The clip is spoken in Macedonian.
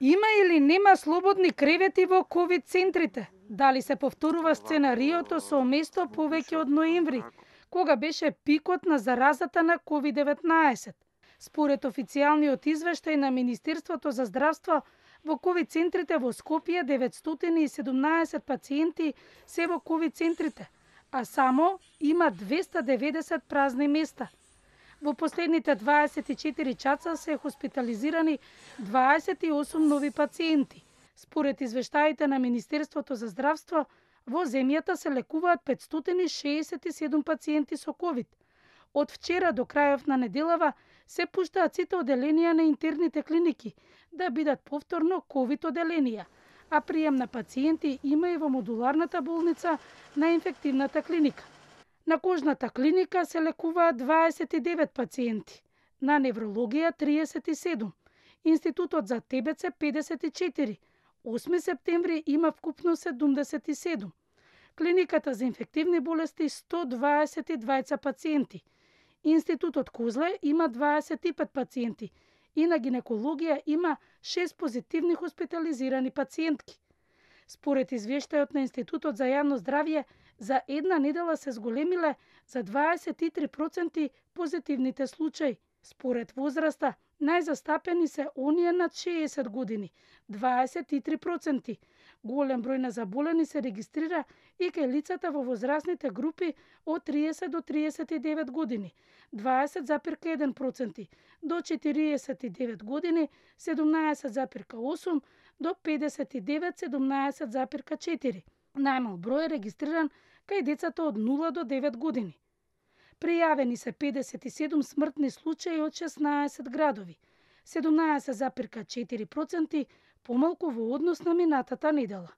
Има или нема слободни кревети во ковид центрите? Дали се повторува сценариото со место повеќе од ноември, кога беше пикот на заразата на COVID-19? Според официјалниот извештај на Министерството за здравство, во ковид центрите во Скопје 917 пациенти се во ковид центрите, а само има 290 празни места. Во последните 24 часа се хоспитализирани 28 нови пациенти. Според извештаите на Министерството за здравство, во земјата се лекуваат 567 пациенти со ковид. Од вчера до крајов на неделава се пуштаат сите оделенија на интерните клиники да бидат повторно ковид оделенија, а прием на пациенти има и во модуларната болница на инфективната клиника. На кожната клиника се лекуваат 29 пациенти, на неврологија 37, Институтот за ТБЦ 54, 8 септември има вкупно 77, Клиниката за инфективни болести 122 пациенти, Институтот Козле има 25 пациенти и на гинекологија има 6 позитивни хоспитализирани пациентки. Според извештајот на Институтот за јавно здравје, за една недела се зголемиле за 23% позитивните случаи. Според возраста, најзастапени се оние над 60 години, 23%. Голем број на заболени се регистрира и кај лицата во возрастните групи од 30 до 39 години, 20,1%, до 49 години 17,8%, до 59 17,4%. Најмал број е регистриран кај децата од 0 до 9 години. Пријавени се 57 смртни случаи од 16 градови, 17,4% помалку во однос на минатата недела.